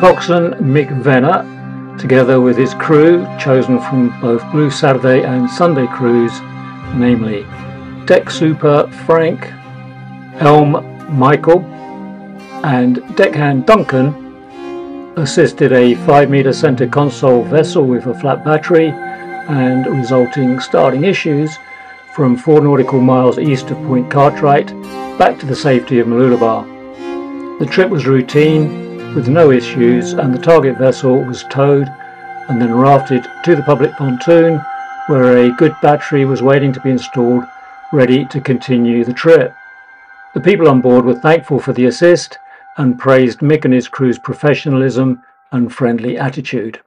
coxswain Mick Venner, together with his crew chosen from both Blue Saturday and Sunday crews, namely Deck Super Frank, Helm Michael, and Deckhand Duncan, assisted a 5 meter center console vessel with a flat battery and resulting starting issues from 4 nautical miles east of Point Cartwright back to the safety of Mooloolaba. The trip was routine with no issues and the target vessel was towed and then rafted to the public pontoon where a good battery was waiting to be installed ready to continue the trip. The people on board were thankful for the assist and praised Mick and his crew's professionalism and friendly attitude.